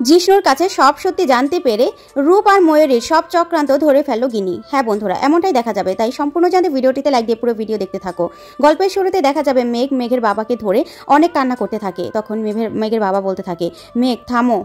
জিষ্ণুর কাছে সব সত্যি জানতে পেরে রূপ আর ময়ূরের সব চক্রান্ত ধরে ফেলল গিনি হ্যাঁ বন্ধুরা, এমনটাই দেখা যাবে, তাই সম্পূর্ণ জানতে ভিডিওটিতে লাইক দিয়ে পুরো ভিডিও দেখতে থাকো। গল্পের শুরুতে দেখা যাবে মেঘ মেঘের বাবাকে ধরে অনেক কান্না করতে থাকে। তখন মেঘের মেঘের বাবা বলতে থাকে, মেঘ, থামো,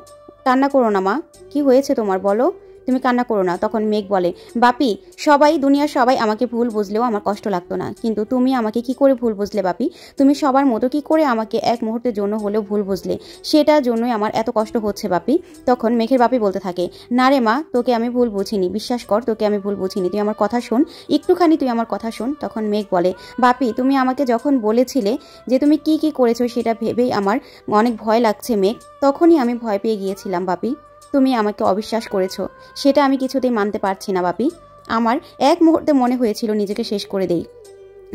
কান্না করো না মা। কি হয়েছে তোমার বলো? তুমি কান্না করো না। তখন মেঘ বলে, বাপি, সবাই, দুনিয়ার সবাই আমাকে ভুল বুঝলেও আমার কষ্ট লাগতো না। কিন্তু তুমি আমাকে কি করে ভুল বুঝলে, বাপি? তুমি সবার মতো কি করে আমাকে এক মুহূর্তের জন্য হলেও ভুল বুঝলে? সেটার জন্যই আমার এত কষ্ট হচ্ছে, বাপি। তখন মেঘের বাপি বলতে থাকে, না রে মা, তোকে আমি ভুল বুঝিনি। বিশ্বাস কর, তোকে আমি ভুল বুঝিনি। তুই আমার কথা শোন, একটুখানি তুই আমার কথা শোন। তখন মেঘ বলে, বাপি, তুমি আমাকে যখন বলেছিলে যে তুমি কি কি করেছ সেটা ভেবেই আমার অনেক ভয় লাগছে, মেঘ। তখনই আমি ভয় পেয়ে গিয়েছিলাম, বাপি। তুমি আমাকে অবিশ্বাস করেছ। সেটা আমি কিছুতেই মানতে পারছি না, বাপি। আমার এক মুহূর্তে মনে হয়েছিল নিজেকে শেষ করে দেই।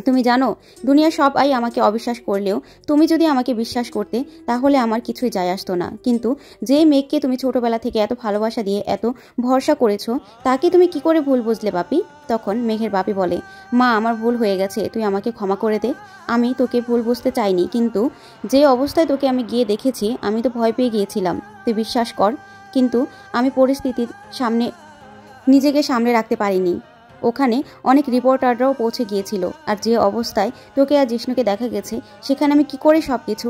তুমি জানো দুনিয়া সবাই আমাকে অবিশ্বাস করলেও তুমি যদি আমাকে বিশ্বাস করতে, তাহলে আমার কিছুই যায় আসতো না। কিন্তু যে মেয়েকে তুমি ছোটবেলা থেকে এত ভালোবাসা দিয়ে এত ভরসা করেছ, তাকে তুমি কি করে ভুল বুঝলে, বাপি? তখন মেঘের বাপি বলে, মা, আমার ভুল হয়ে গেছে, তুই আমাকে ক্ষমা করে দে। আমি তোকে ভুল বুঝতে চাইনি, কিন্তু যে অবস্থায় তোকে আমি গিয়ে দেখেছি, আমি তো ভয় পেয়ে গিয়েছিলাম। তুই বিশ্বাস কর কিন্তু আমি পরিস্থিতির সামনে নিজেকে সামনে রাখতে পারিনি। ওখানে অনেক রিপোর্টাররাও পৌঁছে গিয়েছিল, আর যে অবস্থায় তোকে আর জিষ্ণুকে দেখা গেছে, সেখানে আমি কি করে সব কিছু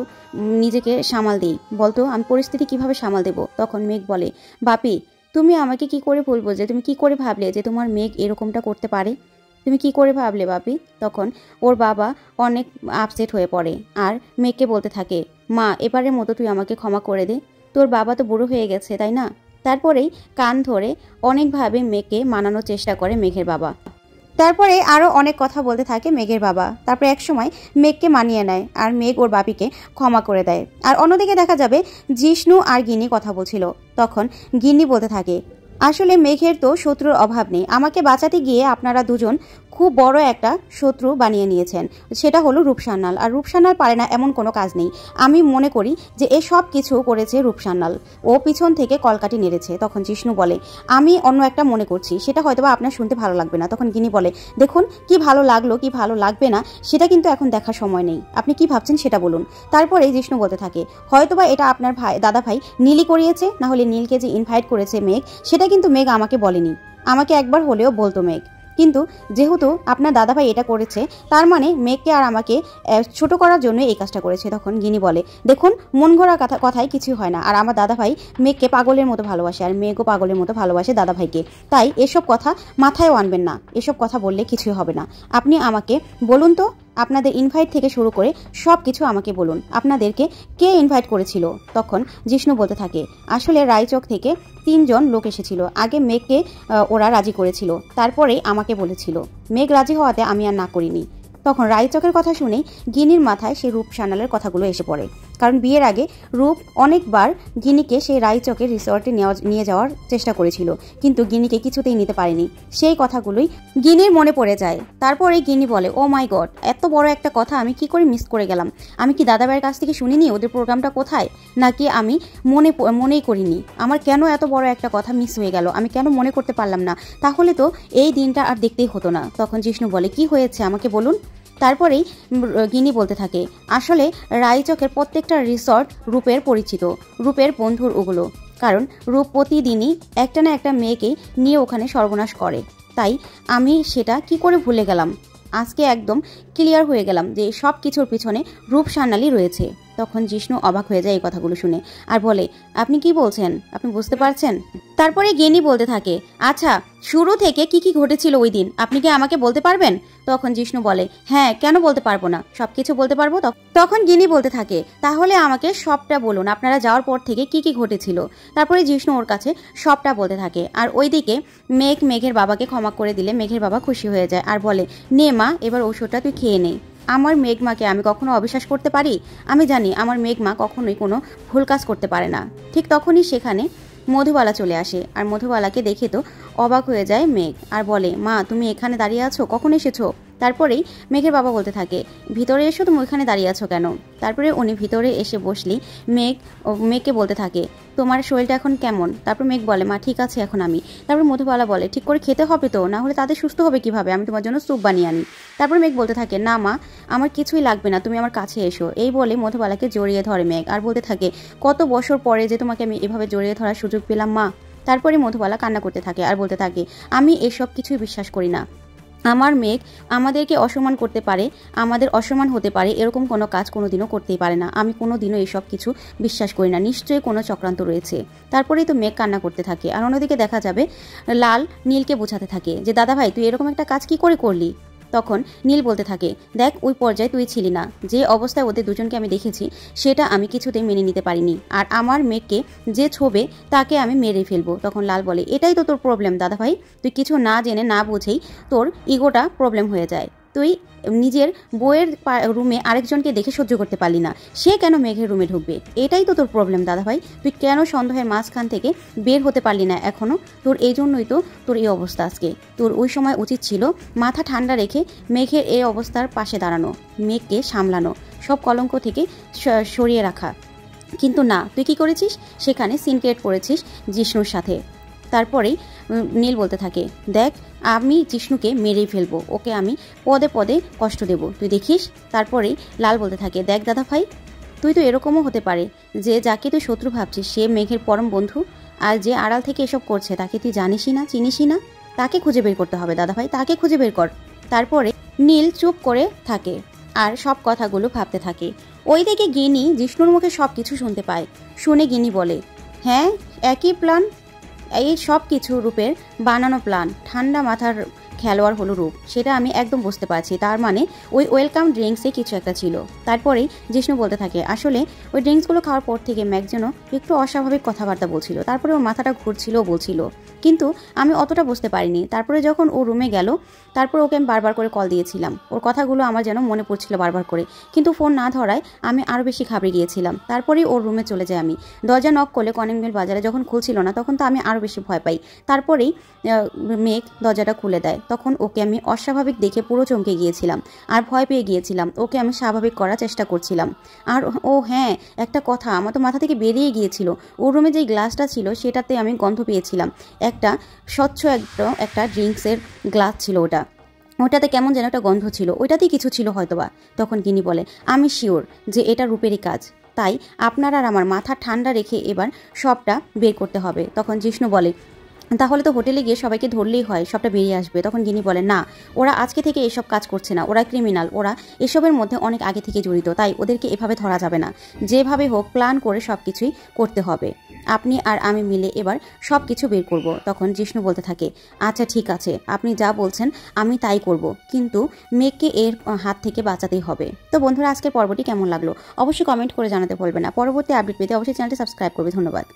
নিজেকে সামাল দিই? বলতো, আমি পরিস্থিতি কীভাবে সামাল দেব? তখন মেঘ বলে, বাপি, তুমি আমাকে কি করে বলব যে, তুমি কি করে ভাবলে যে তোমার মেঘ এরকমটা করতে পারে? তুমি কি করে ভাবলে বাপি? তখন ওর বাবা অনেক আপসেট হয়ে পড়ে, আর মেঘকে বলতে থাকে, মা, এবারের মতো তুই আমাকে ক্ষমা করে দে। তোর বাবা তো বুড়ো হয়ে গেছে, তাই না? তারপরেই কান ধরে অনেকভাবে মেঘকে মানানোর চেষ্টা করে মেঘের বাবা। তারপরে আরও অনেক কথা বলতে থাকে মেঘের বাবা। তারপরে একসময় মেঘকে মানিয়ে নেয় আর মেঘ ওর বাপিকে ক্ষমা করে দেয়। আর অন্যদিকে দেখা যাবে জিষ্ণু আর গিনি কথা বলছিল। তখন গিন্নি বলতে থাকে, আসলে মেঘের তো শত্রুর অভাব নেই। আমাকে বাঁচাতে গিয়ে আপনারা দুজন খুব বড় একটা শত্রু বানিয়ে নিয়েছেন। সেটা হলো রূপসান্নাল। আর রূপসান্নাল পারে না, এমন কোনো কাজ নেই। আমি মনে করি যে এ সব কিছু করেছে রূপসান্নাল। ও পিছন থেকে কলকাটি নেড়েছে, তখন জিষ্ণু বলে, আমি অন্য একটা মনে করছি। সেটা হয়তো বা আপনার শুনতে ভালো লাগবে না। তখন গিনি বলে, দেখুন, কি ভালো লাগল, কি ভালো লাগবে না, সেটা কিন্তু এখন দেখার সময় নেই। আপনি কি ভাবছেন সেটা বলুন। তারপরে জিষ্ণু বলতে থাকে, হয়তোবা এটা আপনার ভাই, দাদা ভাই নীলই করিয়েছে, না হলে নীলকে যে ইনভাইট করেছে মেঘ, সেটা কিন্তু মেঘ আমাকে বলেনি। আমাকে একবার হলেও বলতো মেঘ। কিন্তু যেহেতু আপনার দাদাভাই এটা করেছে, তার মানে মেয়েকে আর আমাকে ছোট করার জন্য এই কাজটা করেছে, তখন গিনি বলে। দেখুন, মন ঘোরা কথা, কথায় কিছু হয় না। আর আমার দাদাভাই মেয়েকে পাগলের মতো ভালোবাসে, আর মেঘও পাগলের মতো ভালোবাসে দাদাভাইকে। তাই এসব কথা মাথায়ও আনবেন না। এসব কথা বললে কিছুই হবে না। আপনি আমাকে বলুন তো, আপনাদের ইনভাইট থেকে শুরু করে সব কিছু আমাকে বলুন। আপনাদেরকে কে ইনভাইট করেছিল? তখন জিষ্ণু বলতে থাকে, আসলে রায়চক থেকে তিনজন লোক এসেছিল। আগে মেয়েকে ওরা রাজি করেছিল। তারপরে আমাকে বলেছিল, মেঘ রাজি হওয়াতে আমি আর না করিনি। তখন রায়চকের কথা শুনে গিনির মাথায় সে রূপ সানালের কথাগুলো এসে পড়ে। কারণ বিয়ের আগে রূপ অনেকবার গিনিকে সেই রায়চকের রিসর্টে নিয়ে যাওয়ার চেষ্টা করেছিল। কিন্তু গিনিকে কিছুতেই নিতে পারেনি। সেই কথাগুলোই গিনির মনে পড়ে যায়। তারপরে গিনি বলে ও মাই গড এত বড় একটা কথা আমি কি করে মিস করে গেলাম? আমি কি দাদাভাইয়ের কাছ থেকে শুনিনি? ওদের প্রোগ্রামটা কোথায়? নাকি আমি মনে মনেই করিনি? আমার কেন এত বড় একটা কথা মিস হয়ে গেল? আমি কেন মনে করতে পারলাম না? তাহলে তো এই দিনটা আর দেখতেই হতো না। তখন জিষ্ণু বলে, কি হয়েছে? আমাকে বলুন। তারপরেই গিনি বলতে থাকে, আসলে রায়চকের প্রত্যেকটা রিসর্ট রূপের পরিচিত, রূপের বন্ধুর ওগুলো। কারণ রূপ প্রতিদিনই একটা না একটা মেয়েকে নিয়ে ওখানে সর্বনাশ করে। তাই আমি সেটা কি করে ভুলে গেলাম? আজকে একদম ক্লিয়ার হয়ে গেলাম যে সব কিছুর পিছনে রূপ সান্নালি রয়েছে। তখন জিষ্ণু অবাক হয়ে যায় এই কথাগুলো শুনে আর বলে, আপনি কি বলছেন? আপনি বুঝতে পারছেন? তারপরে গেনি বলতে থাকে আচ্ছা শুরু থেকে কি কি ঘটেছিল ওই দিন? আপনি কি আমাকে বলতে পারবেন? তখন জিষ্ণু বলে হ্যাঁ কেন বলতে পারব না? সব কিছু বলতে পারব তখন গিনি বলতে থাকে, তাহলে আমাকে সবটা বলুন, আপনারা যাওয়ার পর থেকে কি কি ঘটেছিল? তারপরে জিষ্ণু ওর কাছে সবটা বলতে থাকে আর ওইদিকে মেঘ মেঘের বাবাকে ক্ষমা করে দিলে মেঘের বাবা খুশি হয়ে যায় আর বলে, নে মা, এবার ওষুধটা তুই খেয়ে নেই আমার মেঘমাকে আমি কখনো অবিশ্বাস করতে পারি? আমি জানি আমার মেঘমা কখনোই কোনো ভুল কাজ করতে পারে না। ঠিক তখনই সেখানে মধুবালা চলে আসে আর মধুবালাকে দেখে তো অবাক হয়ে যায় মেঘ। আর বলে, মা, তুমি এখানে দাঁড়িয়ে আছো? কখন এসেছ? তারপরেই মেঘের বাবা বলতে থাকে, ভিতরে এসো, তুমি ওইখানে দাঁড়িয়ে আছো কেন? তারপরে উনি ভিতরে এসে বসলি মেঘ মেঘকে বলতে থাকে, তোমার শরীরটা এখন কেমন? তারপর মেঘ বলে, মা, ঠিক আছে, এখন আমি। তারপর মধুবালা বলে, ঠিক করে খেতে হবে তো, না হলে তাদের সুস্থ হবে কীভাবে? আমি তোমার জন্য স্যুপ বানিয়ে আনি। তারপর মেঘ বলতে থাকে, না মা, আমার কিছুই লাগবে না, তুমি আমার কাছে এসো। এই বলে মধুবালাকে জড়িয়ে ধরে মেঘ, আর বলতে থাকে, কত বছর পরে যে তোমাকে আমি এভাবে জড়িয়ে ধরার সুযোগ পেলাম মা? তারপরে মধুবালা কান্না করতে থাকে, আর বলতে থাকে, আমি এসব কিছুই বিশ্বাস করি না। আমার মেঘ আমাদেরকে অসম্মান করতে পারে, আমাদের অসম্মান হতে পারে, এরকম কোনো কাজ কোনোদিনও করতেই পারে না। আমি কোনোদিনও এসব কিছু বিশ্বাস করি না, নিশ্চয়ই কোনো চক্রান্ত রয়েছে। তারপরেই তো মেঘ কান্না করতে থাকে। আর অন্যদিকে দেখা যাবে, লাল নীলকে বোঝাতে থাকে যে দাদা ভাই তুই এরকম একটা কাজ কি করে করলি? তখন নীল বলতে থাকে, দেখ, ওই পর্যায়ে তুই ছিলি না। যে অবস্থায় ওদের দুজনকে আমি দেখেছি, সেটা আমি কিছুতেই মেনে নিতে পারিনি। আর আমার মেয়েকে যে ছবে, তাকে আমি মেরে ফেলব। তখন লাল বলে, এটাই তো তোর প্রবলেম দাদা ভাই তুই কিছু না জেনে না বুঝেই তোর ইগোটা প্রবলেম হয়ে যায়। তুই নিজের বইয়ের রুমে আরেকজনকে দেখে সহ্য করতে পারলি না। সে কেন মেঘের রুমে ঢুকবে? এটাই তো তোর প্রবলেম দাদা ভাই তুই কেন সন্দেহের মাঝখান থেকে বের হতে পারলি না এখনও তোর এই জন্যই তো তোর এই অবস্থা আজকে। তোর ওই সময় উচিত ছিল মাথা ঠান্ডা রেখে মেঘের এই অবস্থার পাশে দাঁড়ানো, মেঘকে সামলানো, সব কলঙ্ক থেকে সরিয়ে রাখা। কিন্তু না, তুই কি করেছিস? সেখানে সিনক্রেট করেছিস জিষ্ণুর সাথে। তারপরেই নীল বলতে থাকে, দেখ, আমি জিষ্ণুকে মেরেই ফেলব, ওকে আমি পদে পদে কষ্ট দেব, তুই দেখিস? তারপরেই লাল বলতে থাকে, দেখ দাদা ভাই, তুই তো এরকমও হতে পারে, যে যাকে তুই শত্রু ভাবছিস, সে মেঘের পরম বন্ধু, আর যে আড়াল থেকে এসব করছে, তাকে তুই জানিসই না, চিনিসই না, তাকে খুঁজে বের করতে হবে, দাদা ভাই, তাকে খুঁজে বের কর। তারপরে নীল চুপ করে থাকে, আর সব কথাগুলো ভাবতে থাকে। ওই দিকে গিনি জিষ্ণুর মুখে সব কিছু শুনতে পায়। শুনে গিনি বলে হ্যাঁ একই প্ল্যান এই সব কিছু রূপের বানানো প্ল্যান ঠান্ডা মাথার খেলোয়াড় হলো রূপ, সেটা আমি একদম বুঝতে পারছি। তার মানে ওই ওয়েলকাম ড্রিঙ্কসে কিছু একটা ছিল। তারপরেই জিষ্ণু বলতে থাকে, আসলে ওই ড্রিঙ্কসগুলো খাওয়ার পর থেকে ম্যাক যেন একটু অস্বাভাবিক কথাবার্তা বলছিল। তারপরে ওর মাথাটা ঘুরছিল, বলছিল। কিন্তু আমি অতটা বুঝতে পারিনি। তারপরে যখন ও রুমে গেল, তারপর ওকে আমি বারবার করে কল দিয়েছিলাম। ওর কথাগুলো আমার যেন মনে পড়ছিল বারবার করে। কিন্তু ফোন না ধরায় আমি আরও বেশি ঘাবড়ে গিয়েছিলাম। তারপরেই ওর রুমে চলে যাই আমি। দরজা নক করলে কনিংমেল বাজারে যখন খুলছিল না, তখন তো আমি আরও বেশি ভয় পাই। তারপরেই মেঘ দরজাটা খুলে দেয়। তখন ওকে আমি অস্বাভাবিক দেখে পুরো চমকে গিয়েছিলাম আর ভয় পেয়ে গিয়েছিলাম। ওকে আমি স্বাভাবিক করার চেষ্টা করছিলাম। আর ও হ্যাঁ একটা কথা, আমার তো মাথা থেকে বেরিয়ে গিয়েছিল। ওর রুমে যেই গ্লাসটা ছিল, সেটাতে আমি গন্ধ পেয়েছিলাম। একটা স্বচ্ছ একটা একটা ড্রিঙ্কসের গ্লাস ছিল ওটা। ওটাতে কেমন যেন একটা গন্ধ ছিল। ওইটাতেই কিছু ছিল হয়তোবা, তখন গিনি বলে। আমি শিওর যে এটা রূপেরই কাজ। তাই আপনার আর আমার মাথা ঠান্ডা রেখে এবার সবটা বের করতে হবে। তখন জিষ্ণু বলে তাহলে তো হোটেলে গিয়ে সবাইকে ধরলেই হয়, সবটা বেরিয়ে আসবে। তখন গিনি বলে, না, ওরা আজকে থেকে এসব কাজ করছে না। ওরা ক্রিমিনাল ওরা এসবের মধ্যে অনেক আগে থেকে জড়িত, তাই ওদেরকে এভাবে ধরা যাবে না। যেভাবে হোক প্ল্যান করে সব কিছুই করতে হবে। আপনি আর আমি মিলে এবার সব কিছু বের করব। তখন জিষ্ণু বলতে থাকে আচ্ছা ঠিক আছে, আপনি যা বলছেন আমি তাই করব, কিন্তু মেয়েকে এর হাত থেকে বাঁচাতেই হবে। তো বন্ধুরা, আজকের পর্বটি কেমন লাগল? অবশ্যই কমেন্ট করে জানাতে বলবে না। পরবর্তী আপডেট পেতে অবশ্যই চ্যানেলটি সাবস্ক্রাইব করবে। ধন্যবাদ।